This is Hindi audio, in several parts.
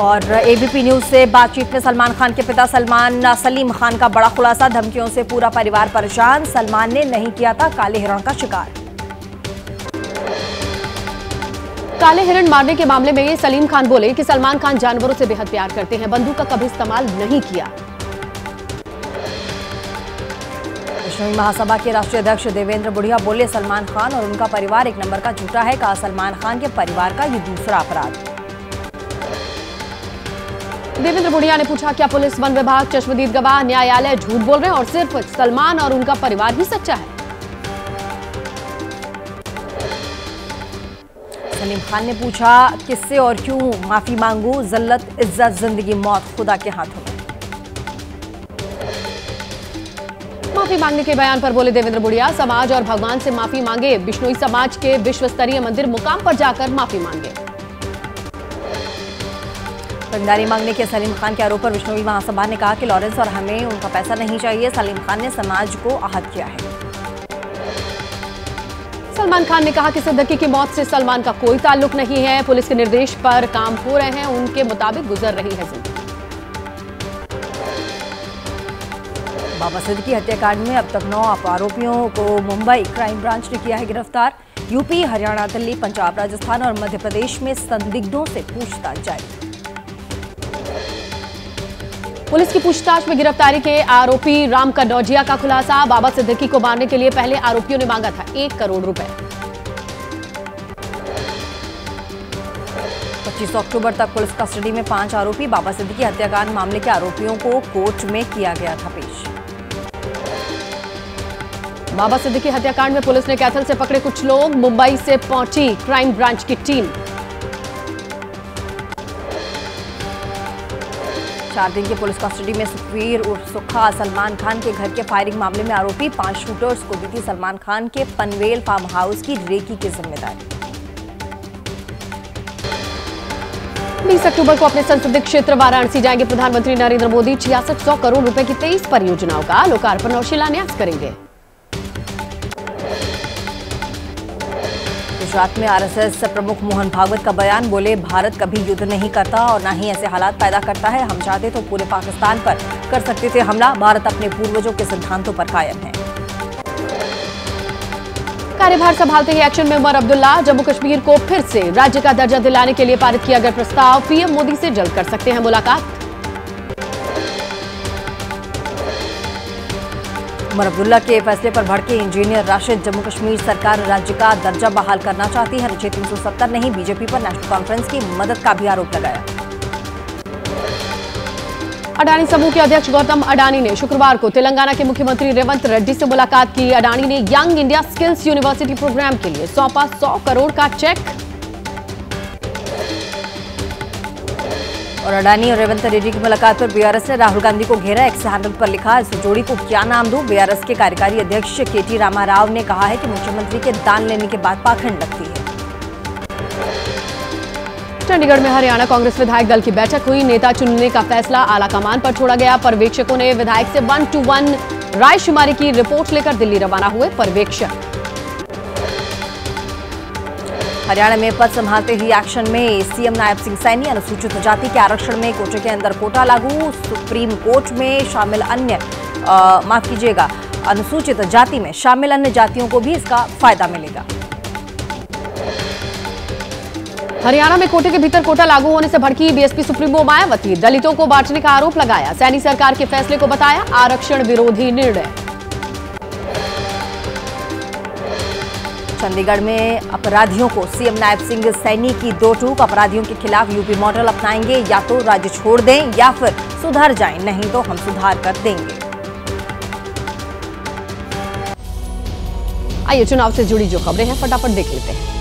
और एबीपी न्यूज़ से बातचीत में सलमान खान के पिता सलमान सलीम खान का बड़ा खुलासा धमकियों से पूरा परिवार परेशान। सलमान ने नहीं किया था काले हिरण का शिकार। काले हिरण मारने के मामले में सलीम खान बोले कि सलमान खान जानवरों से बेहद प्यार करते हैं बंदूक का कभी इस्तेमाल नहीं किया। महासभा के राष्ट्रीय अध्यक्ष देवेंद्र बुढ़िया बोले सलमान खान और उनका परिवार एक नंबर का झूठा है कहा सलमान खान के परिवार का ये दूसरा अपराध। देवेंद्र बुढ़िया ने पूछा क्या पुलिस वन विभाग चश्मदीद गवाह न्यायालय झूठ बोल रहे हैं और सिर्फ़ सलमान और उनका परिवार ही सच्चा है? सलीम खान ने पूछा किससे और क्यों माफ़ी मांगू? जल्लत इज़्ज़त ज़िंदगी मौत खुदा के हाथों में। माफ़ी मांगने के बयान पर बोले देवेंद्र बुढ़िया समाज और भगवान से माफ़ी मांगे। बिश्नोई समाज के विश्व स्तरीय मंदिर मुकाम पर जाकर माफ़ी मांगे। रंगदारी मांगने के सलीम खान के आरोप पर विष्णुवी महासभा ने कहा कि लॉरेंस और हमें उनका पैसा नहीं चाहिए। सलीम खान ने समाज को आहत किया है। सलमान खान ने कहा कि सिद्दीकी की मौत से सलमान का कोई ताल्लुक नहीं है। पुलिस के निर्देश पर काम हो रहे हैं। उनके मुताबिक गुजर रही है ज़िंदगी। बाबा सिद्दीकी हत्याकांड में अब तक नौ आरोपियों को मुंबई क्राइम ब्रांच ने किया है गिरफ़्तार। यूपी हरियाणा दिल्ली पंजाब राजस्थान और मध्य प्रदेश में संदिग्धों से पूछताछ जारी। पुलिस की पूछताछ में गिरफ्तारी के आरोपी राम कनौजिया का खुलासा। बाबा सिद्दीकी को मारने के लिए पहले आरोपियों ने मांगा था एक करोड़ रुपए। 25 अक्टूबर तक पुलिस कस्टडी में पाँच आरोपी, बाबा सिद्दीकी हत्याकांड मामले के आरोपियों को कोर्ट में किया गया था पेश। बाबा सिद्दीकी हत्याकांड में पुलिस ने कैथल से पकड़े कुछ लोग, मुंबई से पहुँची क्राइम ब्रांच की टीम। चार दिन की पुलिस कस्टडी में सुखवीर उर्फ़ सुखा सलमान खान के घर के फायरिंग मामले में आरोपी पाँच शूटर्स को दी थी सलमान खान के पनवेल फार्म हाउस की रेकी की ज़िम्मेदारी। बीस अक्टूबर को अपने संसदीय क्षेत्र वाराणसी जाएँगे प्रधानमंत्री नरेंद्र मोदी। छियासठ सौ करोड़ रुपए की तेईस परियोजनाओं का लोकार्पण और शिलान्यास करेंगे। गुजरात में आरएसएस प्रमुख मोहन भागवत का बयान, बोले, भारत कभी युद्ध नहीं करता और न ही ऐसे हालात पैदा करता है। हम चाहते तो पूरे पाकिस्तान पर कर सकते थे हमला। भारत अपने पूर्वजों के सिद्धांतों पर कायम है। कार्यभार संभालते ही एक्शन में उमर अब्दुल्ला। जम्मू कश्मीर को फिर से राज्य का दर्जा दिलाने के लिए पारित किया गया प्रस्ताव। पीएम मोदी से जल्द कर सकते हैं मुलाकात। उमर अब्दुल्ला के फैसले पर भड़के इंजीनियर राशिद जम्मू कश्मीर सरकार राज्य का दर्जा बहाल करना चाहती है। अनुच्छेद तीन सौ सत्तर नहीं बीजेपी पर नेशनल कॉन्फ्रेंस की मदद का भी आरोप लगाया। अडानी समूह के अध्यक्ष गौतम अडानी ने शुक्रवार को तेलंगाना के मुख्यमंत्री रेवंत रेड्डी से मुलाकात की। अडानी ने young India skills university program के लिए सौंपा 100 करोड़ का चेक। और अडानी और रेवंत रेड्डी की मुलाकात पर बीआरएस ने राहुल गांधी को घेरा। एक्स हैंडल पर लिखा, इस जोड़ी को क्या नाम दूँ? बीआरएस के कार्यकारी अध्यक्ष के केटी रामाराव ने कहा है कि मुख्यमंत्री के दान लेने के बाद पाखंड लगती है। चंडीगढ़ में हरियाणा कांग्रेस विधायक दल की बैठक हुई। नेता चुनने का फैसला आला कमान पर छोड़ा गया। पर्यवेक्षकों ने विधायक से वन टू वन रायशुमारी की रिपोर्ट लेकर दिल्ली रवाना हुए पर्यवेक्षक। हरियाणा में पद संभालते ही एक्शन में सीएम नायब सिंह सैनी अनुसूचित जाति के आरक्षण में कोटे के अंदर कोटा लागू, सुप्रीम कोर्ट में शामिल अन्य माफ़ कीजिएगा, अनुसूचित जाति में शामिल अन्य जातियों को भी इसका फ़ायदा मिलेगा। हरियाणा में कोटे के भीतर कोटा लागू होने से भड़की बीएसपी सुप्रीमो मायावती। दलितों को बांटने का आरोप लगाया। सैनी सरकार के फैसले को बताया आरक्षण विरोधी निर्णय। चंडीगढ़ में अपराधियों को सीएम नायब सिंह सैनी की दो टूक, अपराधियों के खिलाफ यूपी मॉडल अपनाएँगे या तो राज्य छोड़ दें या फिर सुधर जाएँ, नहीं तो हम सुधार कर देंगे। आइए चुनाव से जुड़ी जो खबरें हैं, फटाफट देख लेते हैं।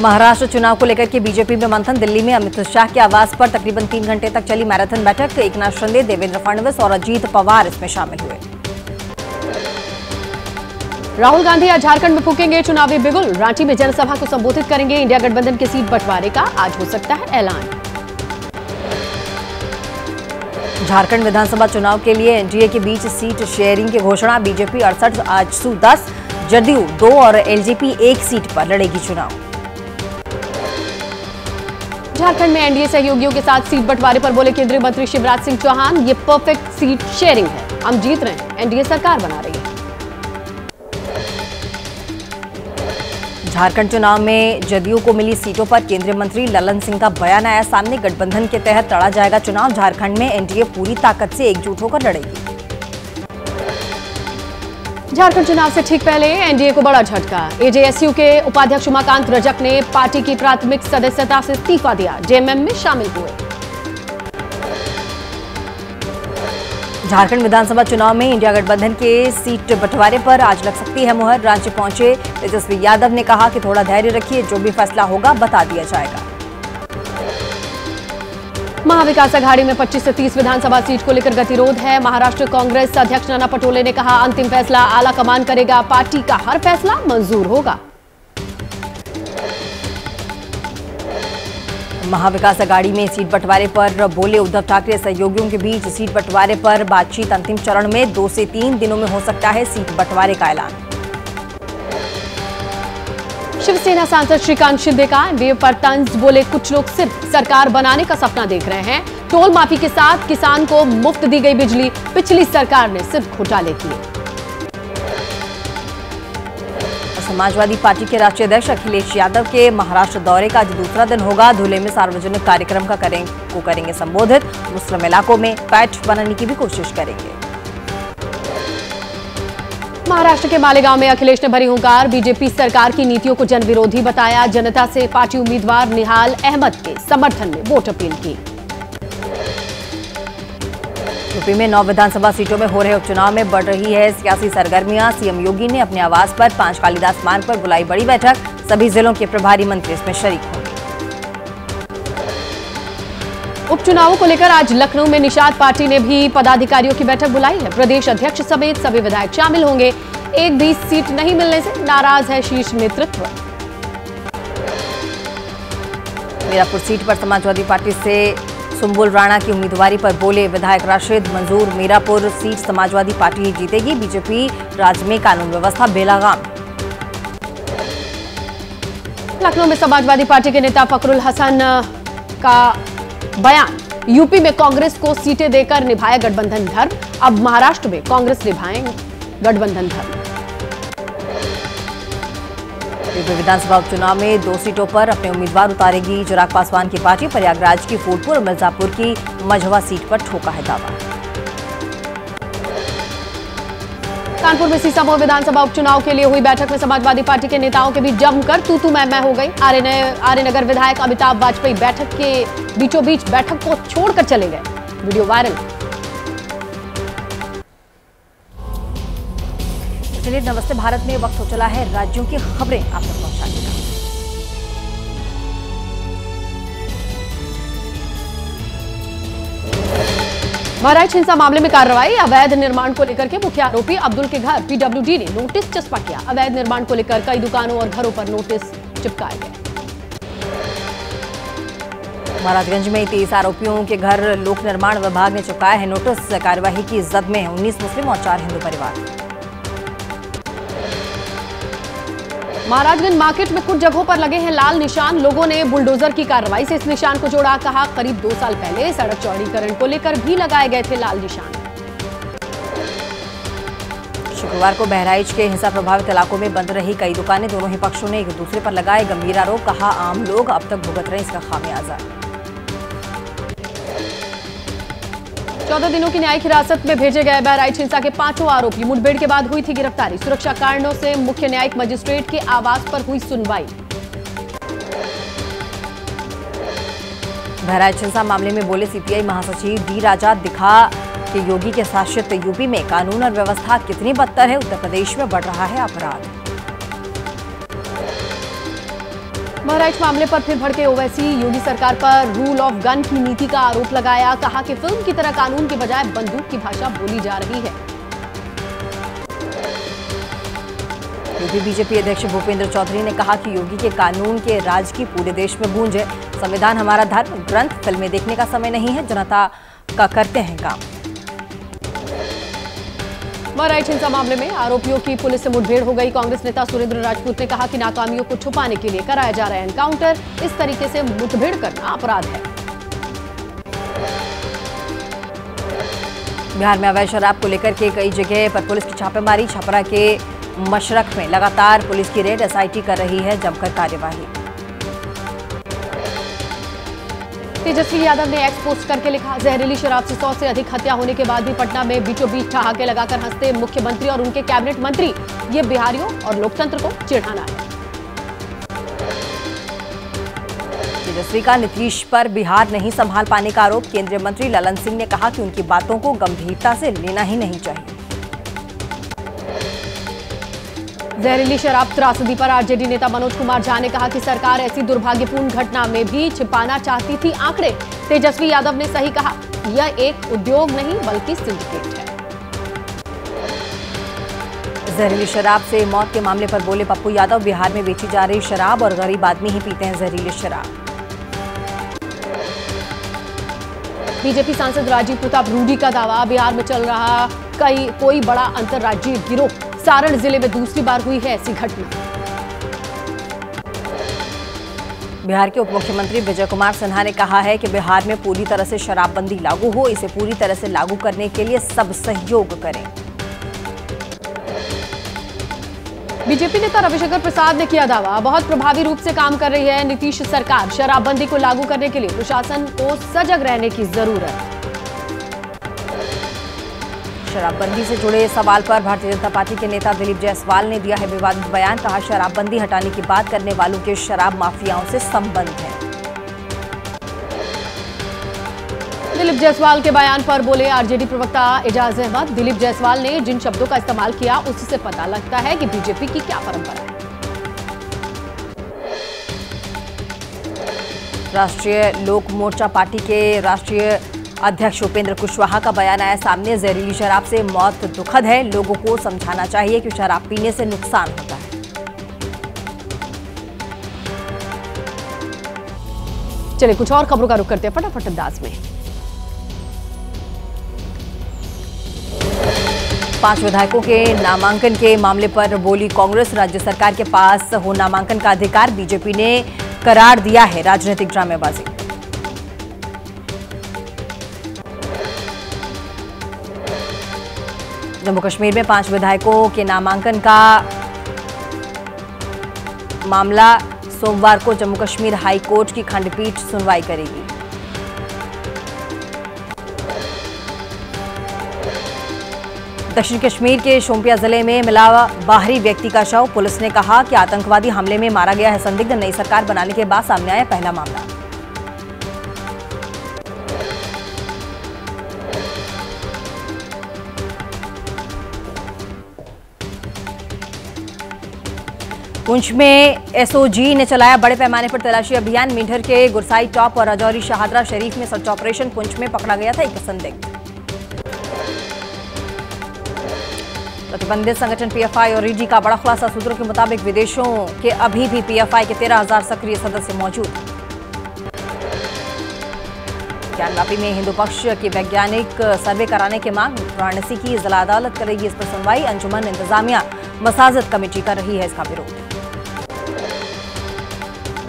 महाराष्ट्र चुनाव को लेकर के बीजेपी में मंथन दिल्ली में अमित शाह के आवास पर तकरीबन तीन घंटे तक चली मैराथन बैठक। एक नाथ शिंदे देवेंद्र फडणवीस और अजीत पवार इसमें शामिल हुए। राहुल गांधी आज झारखंड में फूकेंगे चुनावी बिगुल। रांची में जनसभा को संबोधित करेंगे इंडिया गठबंधन की सीट बंटवारे का। आज हो सकता है ऐलान। झारखंड विधानसभा चुनाव के लिए एनडीए के बीच सीट शेयरिंग की घोषणा। बीजेपी अड़सठ आजसू दस जदयू दो और एलजेपी एक सीट पर लड़ेगी चुनाव। झारखंड में एनडीए सहयोगियों के साथ सीट बंटवारे पर बोले केंद्रीय मंत्री शिवराज सिंह चौहान, ये परफेक्ट सीट शेयरिंग है। हम जीत रहे हैं। एनडीए सरकार बना रही है। झारखंड चुनाव में जदयू को मिली सीटों पर केंद्रीय मंत्री ललन सिंह का बयान आया सामने, गठबंधन के तहत लड़ा जाएगा चुनाव। झारखंड में एनडीए पूरी ताकत से एकजुट होकर लड़ेगी। झारखंड चुनाव से ठीक पहले एनडीए को बड़ा झटका। एजेएसयू के उपाध्यक्ष उमाकांत रजक ने पार्टी की प्राथमिक सदस्यता से इस्तीफा दिया। जेएमएम में शामिल हुए। झारखंड विधानसभा चुनाव में इंडिया गठबंधन के सीट बंटवारे पर आज लग सकती है मुहर। रांची पहुँचे तेजस्वी यादव ने कहा कि थोड़ा धैर्य रखिए, जो भी फैसला होगा बता दिया जाएगा। महाविकास अघाड़ी में 25 से 30 विधानसभा सीट को लेकर गतिरोध है। महाराष्ट्र कांग्रेस अध्यक्ष नाना पटोले ने कहा, अंतिम फैसला आला कमान करेगा, पार्टी का हर फैसला मंजूर होगा। महाविकास अघाड़ी में सीट बंटवारे पर बोले उद्धव ठाकरे, सहयोगियों के बीच सीट बंटवारे पर बातचीत अंतिम चरण में दो से तीन दिनों में हो सकता है सीट बंटवारे का ऐलान। शिवसेना सांसद श्रीकांत शिंदे का एनडीए पर तंज बोले कुछ लोग सिर्फ़ सरकार बनाने का सपना देख रहे हैं। टोल माफ़ी के साथ किसान को मुफ़्त दी गई बिजली पिछली सरकार ने सिर्फ़ घोटाले किए। समाजवादी पार्टी के राष्ट्रीय अध्यक्ष अखिलेश यादव के महाराष्ट्र दौरे का आज दूसरा दिन होगा। धुले में सार्वजनिक कार्यक्रम का करें, को करेंगे संबोधित। मुस्लिम इलाकों में पैट बनाने की भी कोशिश करेंगे। महाराष्ट्र के मालेगांव में अखिलेश ने भरी हुंकार। बीजेपी सरकार की नीतियों को जन विरोधी बताया। जनता से पार्टी उम्मीदवार निहाल अहमद के समर्थन में वोट अपील की। यूपी में नौ विधानसभा सीटों में हो रहे उपचुनाव में बढ़ रही है सियासी सरगर्मियाँ। सीएम योगी ने अपने आवास पर पाँच कालिदास मार्ग पर बुलाई बड़ी बैठक। सभी जिलों के प्रभारी मंत्री इसमें शरीक होंगे उपचुनावों को लेकर आज लखनऊ में निषाद पार्टी ने भी पदाधिकारियों की बैठक बुलाई है। प्रदेश अध्यक्ष समेत सभी विधायक शामिल होंगे। एक भी सीट नहीं मिलने से नाराज़ है शीर्ष नेतृत्व। मीरापुर सीट पर समाजवादी पार्टी से सुम्बुल राणा की उम्मीदवारी पर बोले विधायक राशिद मंजूर मीरापुर सीट समाजवादी पार्टी ही जीतेगी बीजेपी राज्य में कानून व्यवस्था बेलागाम। लखनऊ में समाजवादी पार्टी के नेता फकरुल हसन का बयान। यूपी में कांग्रेस को सीटें देकर निभाया गठबंधन धर्म अब महाराष्ट्र में कांग्रेस निभाएँगे। गठबंधन यूपी विधानसभा उपचुनाव में दो सीटों पर अपने उम्मीदवार उतारेगी चिराग पासवान की पार्टी प्रयागराज की फूलपुर और मिर्जापुर की मझवा सीट पर ठोका है दावा। कानपुर में सीसामऊ विधानसभा उपचुनाव के लिए हुई बैठक में समाजवादी पार्टी के नेताओं के बीच जमकर तू तू मैं मैं हो गई। आर्य आर्यनगर विधायक अमिताभ वाजपेयी बैठक के बीचों बीच बैठक को छोड़कर चले गए। वीडियो वायरल चलिए नमस्ते। भारत में वक्त हो चला है। राज्यों की खबरें आप तक पहुँचाने का। महाराज हिंसा मामले में कार्रवाई, अवैध निर्माण को लेकर के मुख्य आरोपी अब्दुल के घर। पीडब्ल्यूडी ने नोटिस चस्पा किया। अवैध निर्माण को लेकर कई दुकानों और घरों पर नोटिस चिपकाए गए। महाराजगंज में तेईस आरोपियों के घर लोक निर्माण विभाग ने चिपकाया है नोटिस। कार्यवाही की जद में उन्नीस मुस्लिम और चार हिंदू परिवार। महाराजगंज मार्केट में कुछ जगहों पर लगे हैं लाल निशान। लोगों ने बुलडोजर की कार्रवाई से इस निशान को जोड़ा। कहा, करीब दो साल पहले सड़क चौड़ीकरण को लेकर भी लगाए गए थे लाल निशान। शुक्रवार को बहराइच के हिंसा प्रभावित इलाकों में बंद रही कई दुकानें। दोनों ही पक्षों ने एक दूसरे पर लगाए गंभीर आरोप। कहा, आम लोग अब तक भुगत रहे इसका खामियाजा। चौदह दिनों की न्यायिक हिरासत में भेजे गए बहराइच हिंसा के पाँचों आरोपी मुठभेड़ के बाद हुई थी गिरफ्तारी। सुरक्षा कारणों से मुख्य न्यायिक मजिस्ट्रेट के आवास पर हुई सुनवाई। बहराइच हिंसा मामले में बोले सीपीआई महासचिव डी राजा दिखा कि योगी के शासित यूपी में कानून और व्यवस्था कितनी बदतर है, उत्तर प्रदेश में बढ़ रहा है अपराध। बहराइच मामले पर फिर भड़के ओवैसी। योगी सरकार पर रूल ऑफ़ गन की नीति का आरोप लगाया। कहा कि फ़िल्म की तरह कानून के बजाय बंदूक की भाषा बोली जा रही है। यूपी बीजेपी अध्यक्ष भूपेंद्र चौधरी ने कहा कि योगी के कानून के राज की पूरे देश में गूंज है। संविधान हमारा धर्म, ग्रंथ, फ़िल्में देखने का समय नहीं है। जनता का करते हैं काम। बहराइच हिंसा मामले में आरोपियों की पुलिस से मुठभेड़ हो गई। कांग्रेस नेता सुरेंद्र राजपूत ने कहा कि नाकामियों को छुपाने के लिए कराया जा रहा है एनकाउंटर इस तरीके से मुठभेड़ करना अपराध है। बिहार में अवैध शराब को लेकर के कई जगह पर पुलिस की छापेमारी, छपरा के मशरक में लगातार पुलिस की रेड एसआईटी कर रही है जमकर कार्यवाही। तेजस्वी यादव ने एक्स पोस्ट करके लिखा, जहरीली शराब से सौ से अधिक हत्या होने के बाद भी पटना में बीचों बीच ठहाके लगाकर हँसते मुख्यमंत्री और उनके कैबिनेट मंत्री। ये बिहारियों और लोकतंत्र को चिढ़ाना है। तेजस्वी का नीतीश पर बिहार नहीं संभाल पाने का आरोप, केंद्रीय मंत्री ललन सिंह ने कहा कि उनकी बातों को गंभीरता से लेना ही नहीं चाहिए। जहरीली शराब त्रासदी पर आरजेडी नेता मनोज कुमार झा ने कहा कि सरकार ऐसी दुर्भाग्यपूर्ण घटना में भी छिपाना चाहती थी आंकड़े। तेजस्वी यादव ने सही कहा यह एक उद्योग नहीं बल्कि सिंडिकेट है। जहरीली शराब से मौत के मामले पर बोले पप्पू यादव बिहार में बेची जा रही शराब और गरीब आदमी ही पीते हैं जहरीली शराब। बीजेपी सांसद राजीव प्रताप रूडी का दावा बिहार में चल रहा कई कोई बड़ा अंतर्राज्यीय गिरोह। सारण ज़िले में दूसरी बार हुई है ऐसी घटना। बिहार के उप मुख्यमंत्री विजय कुमार सिन्हा ने कहा है कि बिहार में पूरी तरह से शराबबंदी लागू हो, इसे पूरी तरह से लागू करने के लिए सब सहयोग करें। बीजेपी नेता रविशंकर प्रसाद ने किया दावा। बहुत प्रभावी रूप से काम कर रही है नीतीश सरकार। शराबबंदी को लागू करने के लिए प्रशासन को सजग रहने की ज़रूरत। शराबबंदी से जुड़े सवाल पर भारतीय जनता पार्टी के नेता दिलीप जायसवाल ने दिया है विवादित बयान। कहा शराबबंदी हटाने की बात करने वालों के शराब माफियाओं से संबंध है। दिलीप जायसवाल के बयान पर बोले आरजेडी प्रवक्ता एजाज अहमद। दिलीप जायसवाल ने जिन शब्दों का इस्तेमाल किया उससे पता लगता है कि बीजेपी की क्या परंपरा है। राष्ट्रीय लोक मोर्चा पार्टी के राष्ट्रीय अध्यक्ष उपेंद्र कुशवाहा का बयान आया सामने, जहरीली शराब से मौत दुखद है। लोगों को समझाना चाहिए कि शराब पीने से नुकसान होता है। चलिए, कुछ और खबरों का रुख करते हैं फटाफट अंदाज में। पाँच विधायकों के नामांकन के मामले पर बोली कांग्रेस, राज्य सरकार के पास हो नामांकन का अधिकार, बीजेपी ने करार दिया है। राजनीतिक ड्रामेबाजी। जम्मू कश्मीर में पाँच विधायकों के नामांकन का मामला, सोमवार को जम्मू कश्मीर हाई कोर्ट की खंडपीठ सुनवाई करेगी। दक्षिण कश्मीर के शोपिया ज़िले में मिला बाहरी व्यक्ति का शव। पुलिस ने कहा कि आतंकवादी हमले में मारा गया है संदिग्ध, नई सरकार बनाने के बाद सामने आया पहला मामला। पुंछ में एसओजी ने चलाया बड़े पैमाने पर तलाशी अभियान। मींढर के गुरसाई टॉप और राजौरी शाहदरा शरीफ में सर्च ऑपरेशन पुंछ में पकड़ा गया था एक संदिग्ध। प्रतिबंधित संगठन पीएफआई और ईडी का बड़ा खुलासा। सूत्रों के मुताबिक विदेशों के अभी भी पीएफआई के तेरह हज़ार सक्रिय सदस्य मौजूद। ज्ञानवापी में हिंदू पक्ष की वैज्ञानिक सर्वे कराने की मांग। वाराणसी की जिला अदालत करेगी इस पर सुनवाई। अंजुमन इंतजामिया मसाजत कमेटी कर रही है इसका विरोध।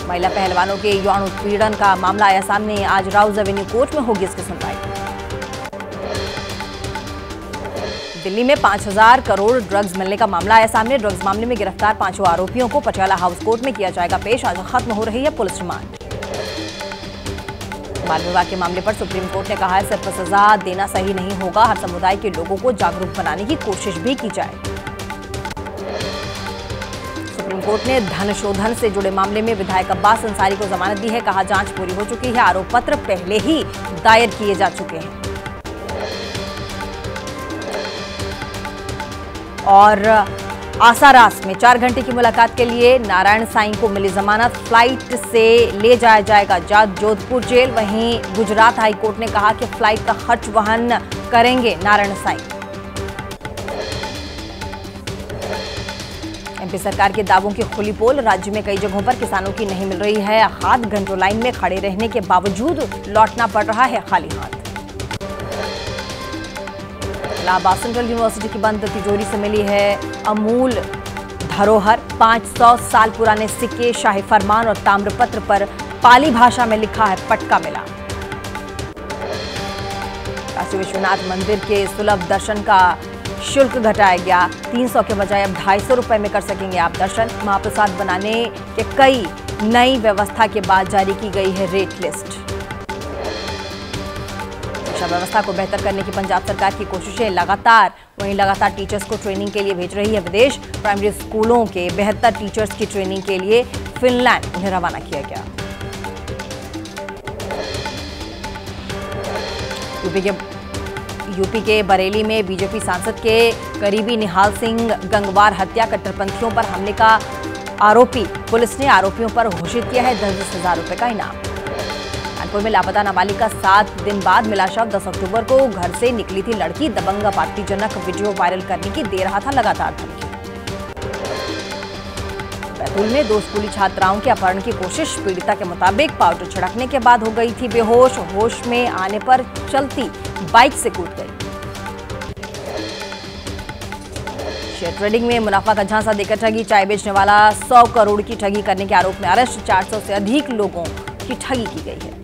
महिला पहलवानों के यौन उत्पीड़न का मामला आया सामने। आज राउज एवेन्यू कोर्ट में होगी इसकी सुनवाई। दिल्ली में 5000 करोड़ ड्रग्स मिलने का मामला आया सामने। ड्रग्स मामले में गिरफ़्तार पाँचों आरोपियों को पटियाला हाउस कोर्ट में किया जाएगा पेश। आज खत्म हो रही है पुलिस रिमांड। बाल विवाह के मामले पर सुप्रीम कोर्ट ने कहा है, सिर्फ़ सजा देना सही नहीं होगा। हर समुदाय के लोगों को जागरूक बनाने की कोशिश भी की जाए। कोर्ट ने धन शोधन से जुड़े मामले में विधायक अब्बास अंसारी को जमानत दी है। कहा, जाँच पूरी हो चुकी है। आरोप पत्र पहले ही दायर किए जा चुके हैं। और आसारास में चार घंटे की मुलाकात के लिए नारायण साई को मिली जमानत। फ़्लाइट से ले जाया जाएगा जोधपुर जेल। वहीं गुजरात हाईकोर्ट ने कहा कि फ़्लाइट का खर्च वहन करेंगे नारायण साईं। एमपी सरकार के दावों की खुली पोल, राज्य में कई जगहों पर किसानों की नहीं मिल रही है हाथ घंटों लाइन में खड़े रहने के बावजूद लौटना पड़ रहा है खाली हाथ। इलाहाबाद सेंट्रल यूनिवर्सिटी की बंद तिजोरी से मिली है अमूल धरोहर। 500 साल पुराने सिक्के शाही फरमान और ताम्रपत्र पर पाली भाषा में लिखा है पटका मिला। काशी विश्वनाथ मंदिर के सुलभ दर्शन का शुल्क घटाया गया 300 के बजाय अब ढाई सौ में कर सकेंगे आप दर्शन। महाप्रसाद बनाने के कई नई व्यवस्था के बाद जारी की गई है रेट लिस्ट। शिक्षा व्यवस्था को बेहतर करने की पंजाब सरकार की कोशिशें लगातार। वहीं लगातार टीचर्स को ट्रेनिंग के लिए भेज रही है विदेश। प्राइमरी स्कूलों के बेहतर टीचर्स की ट्रेनिंग के लिए फिनलैंड उन्हें रवाना किया गया। यूपी के यूपी के बरेली में बीजेपी सांसद के करीबी निहाल सिंह गंगवार हत्या कट्टरपंथियों पर हमले का आरोपी, पुलिस ने आरोपियों पर घोषित किया है दस दस हज़ार रुपए का इनाम। कानपुर में लापता नाबालिग का सात दिन बाद मिला शव, दस अक्टूबर को घर से निकली थी लड़की। दबंग आपत्तिजनक वीडियो वायरल करने की दे रहा था लगातार धमकी। बैतूल में दो स्कूली छात्राओं के अपहरण की कोशिश, पीड़िता के मुताबिक पाउडर छिड़कने के बाद हो गई थी बेहोश। होश में आने पर चलती बाइक से कूद गई। शेयर ट्रेडिंग में मुनाफा का झांसा देकर ठगी, चाय बेचने वाला 100 करोड़ की ठगी करने के आरोप में अरेस्ट 400 से अधिक लोगों की ठगी की गई है।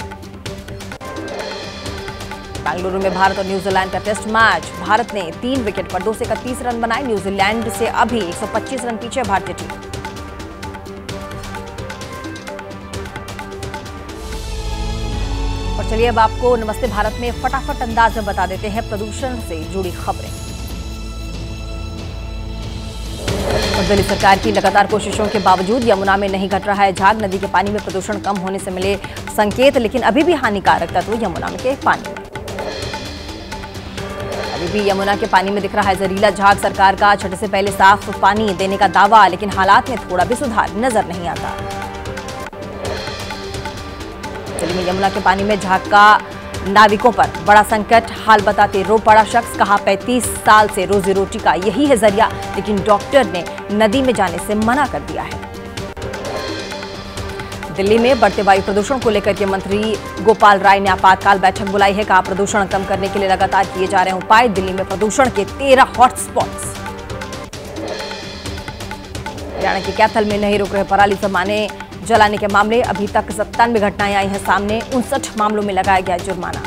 बेंगलुरु में भारत और न्यूजीलैंड का टेस्ट मैच। भारत ने तीन विकेट पर दो से इकतीस रन बनाए। न्यूजीलैंड से अभी 125 रन पीछे भारतीय टीम। और चलिए अब आपको नमस्ते भारत में फटाफट अंदाज में बता देते हैं प्रदूषण से जुड़ी खबरें। दिल्ली सरकार की लगातार कोशिशों के बावजूद यमुना में नहीं घट रहा है झाग, नदी के पानी में प्रदूषण कम होने से मिले संकेत, लेकिन अभी भी हानिकारक तत्व तो यमुना के पानी में। अभी भी यमुना के पानी में दिख रहा है जहरीला झाग, सरकार का छठे से पहले साफ़ पानी देने का दावा, लेकिन हालात में थोड़ा भी सुधार नज़र नहीं आता। दिल्ली में यमुना के पानी में झाका नाविकों पर बड़ा संकट। हाल बताते रो पड़ा शख्स कहा 35 साल से रोजी रोटी का यही है ज़रिया, लेकिन डॉक्टर ने नदी में जाने से मना कर दिया है। दिल्ली में बढ़ते वायु प्रदूषण को लेकर के मंत्री गोपाल राय ने आपातकाल बैठक बुलाई है। कहा, प्रदूषण कम करने के लिए लगातार किए जा रहे उपाय, दिल्ली में प्रदूषण के तेरह हॉटस्पॉट्स हरियाणा के कैथल में नहीं रुक रहे पराली जमाने जलाने के मामले, अभी तक सत्तानवे घटनाएँ आई हैं सामने, उनसठ मामलों में लगाया गया जुर्माना।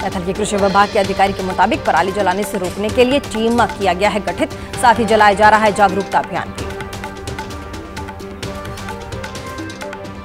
कैथल के कृषि विभाग के अधिकारी के मुताबिक पराली जलाने से रोकने के लिए टीम किया गया है गठित, साथ ही जलाया जा रहा है जागरूकता अभियान भी।